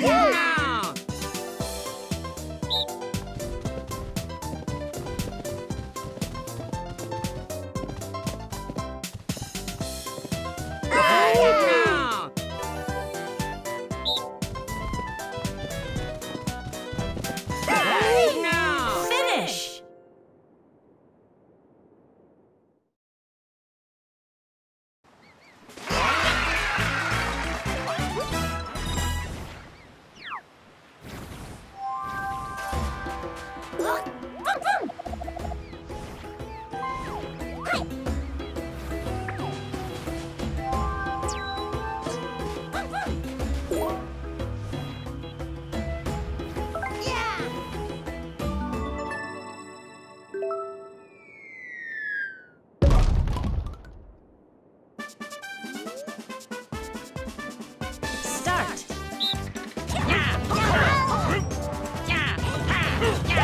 Yeah. Yeah.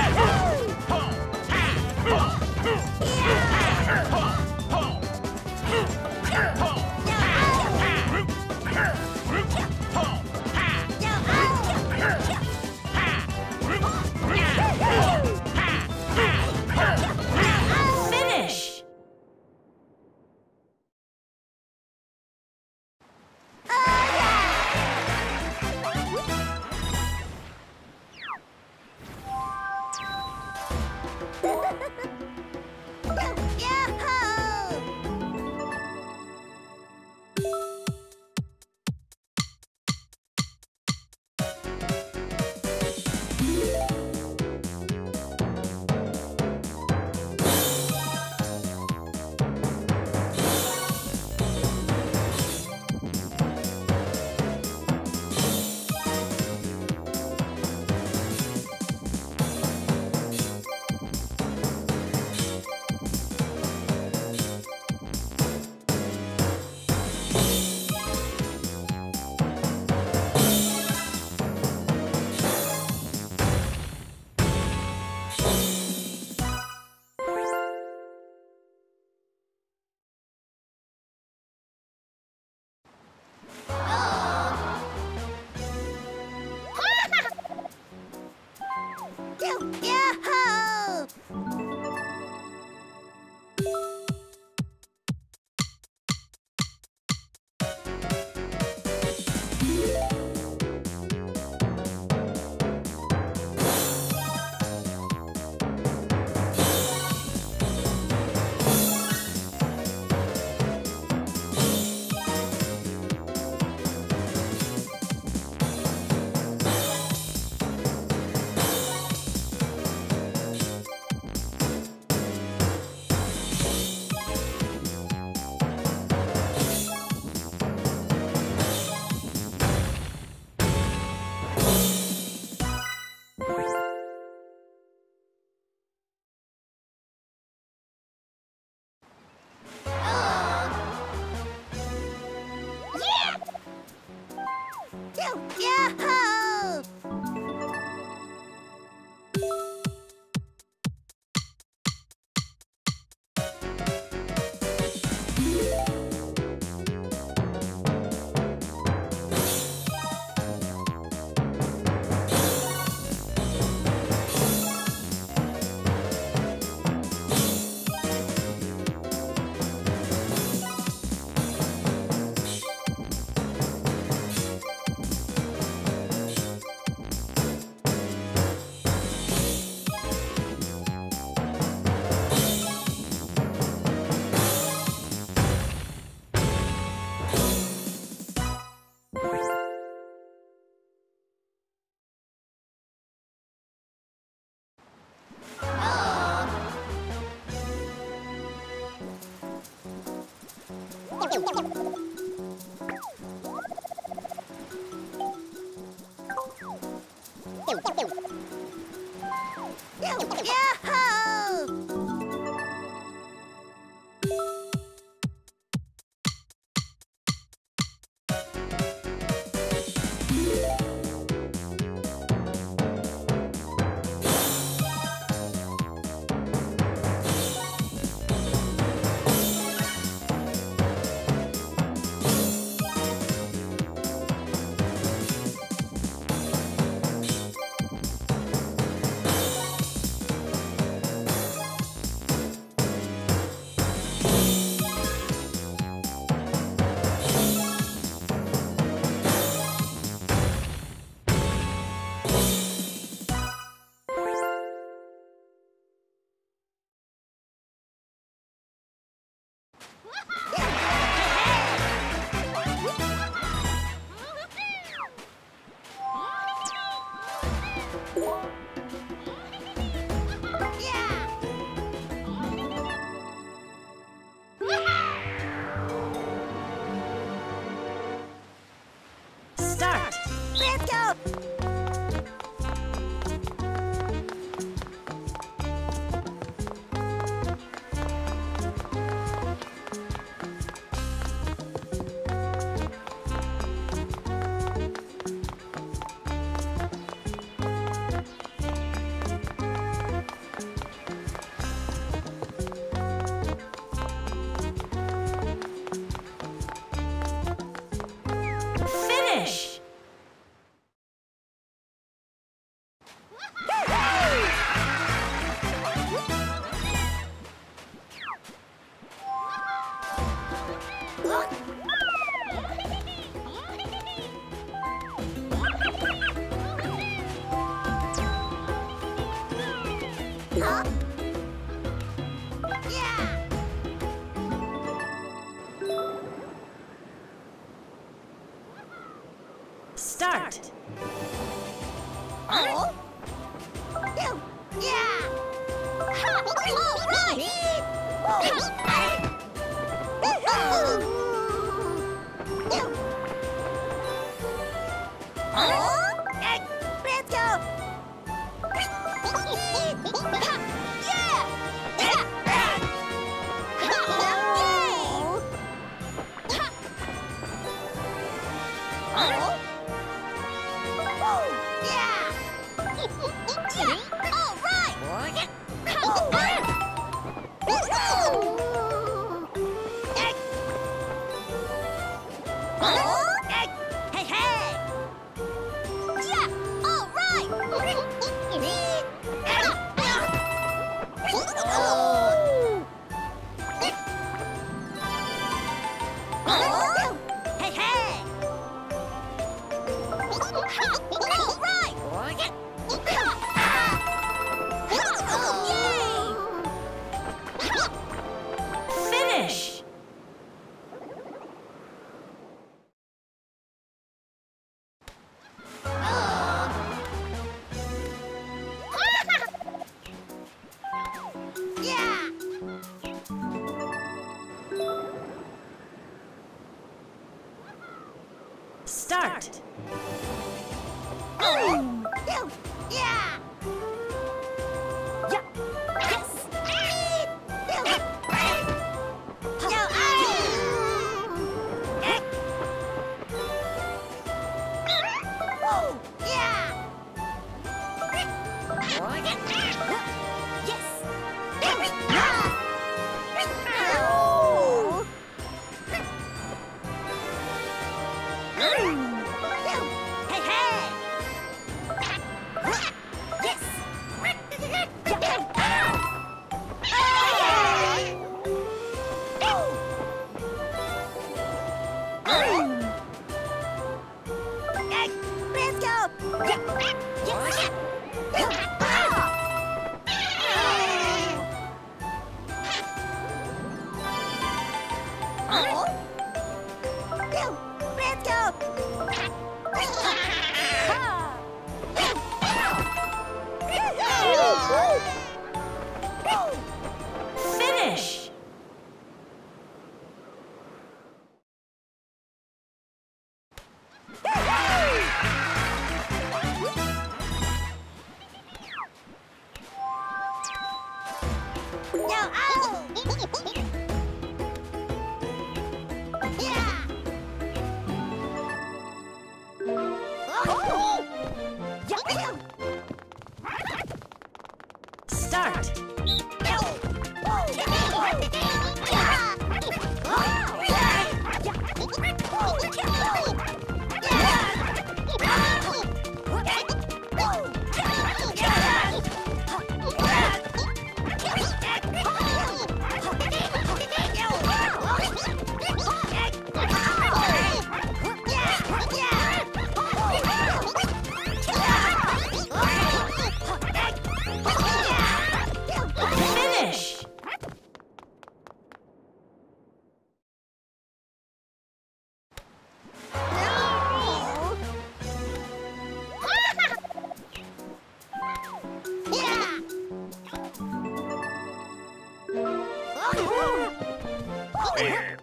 Start.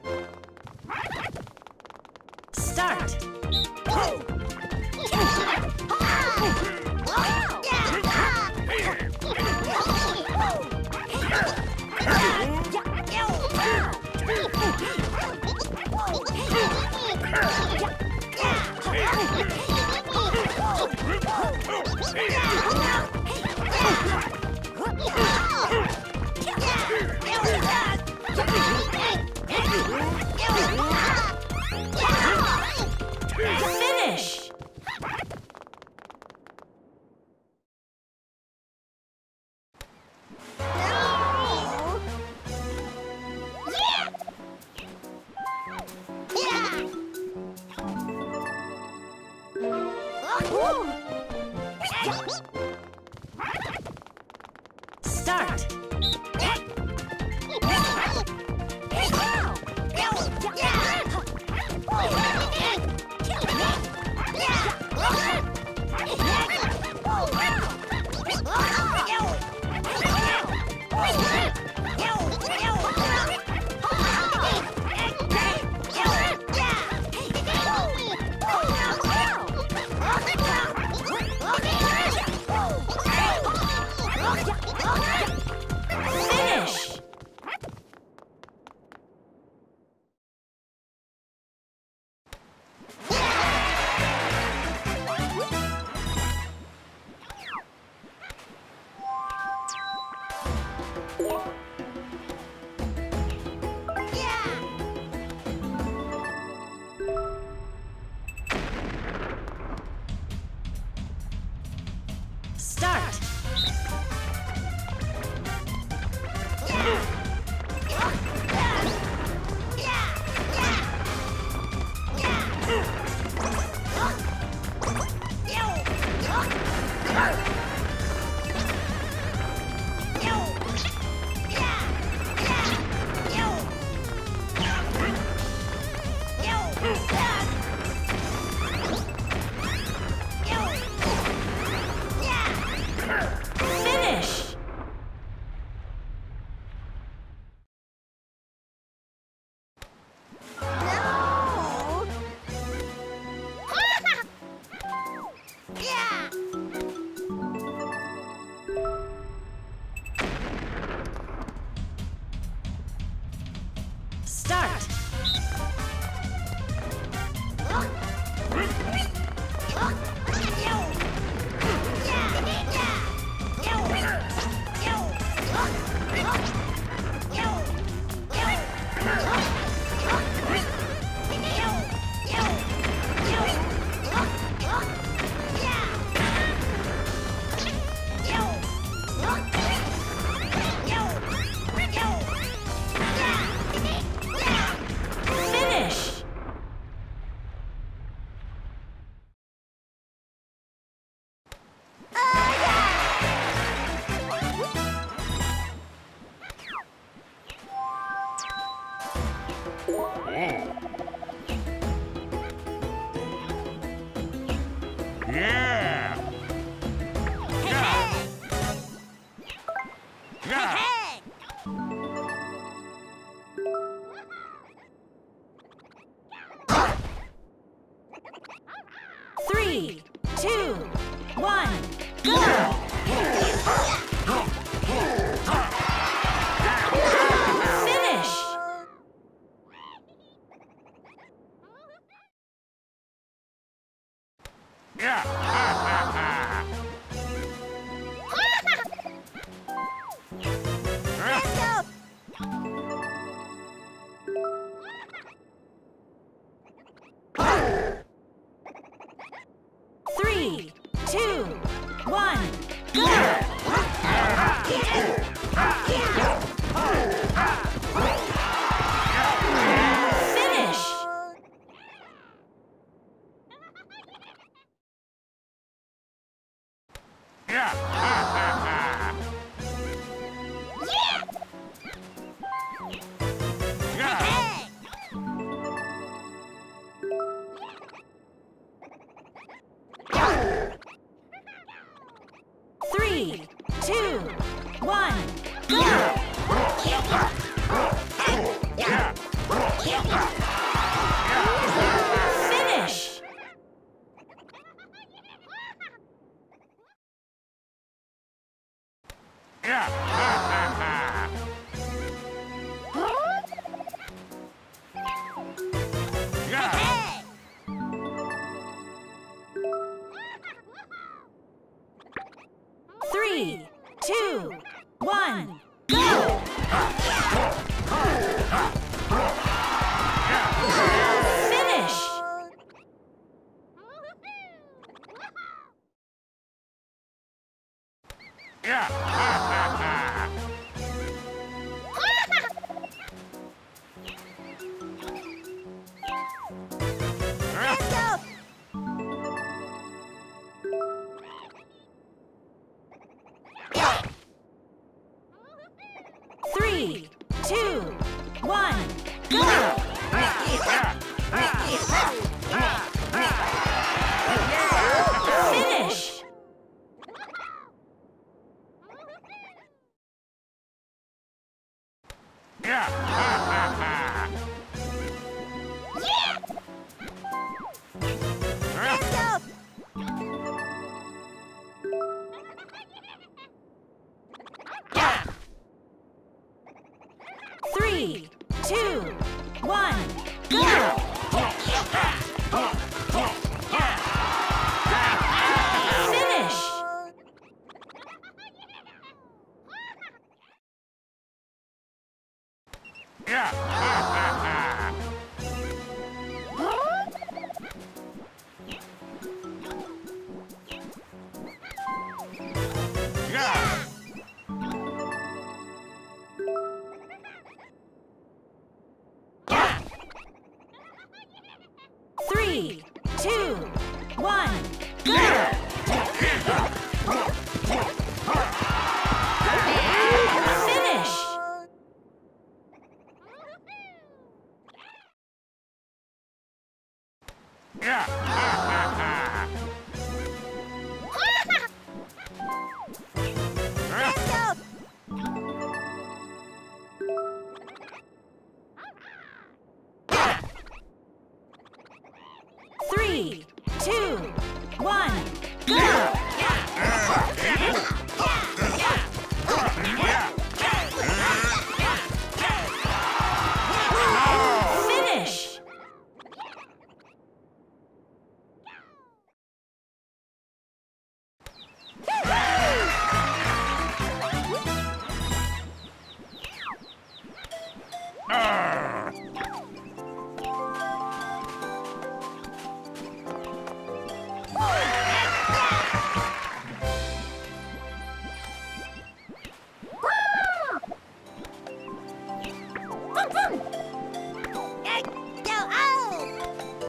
Start. Yeah. Yeah. Yeah. Yeah.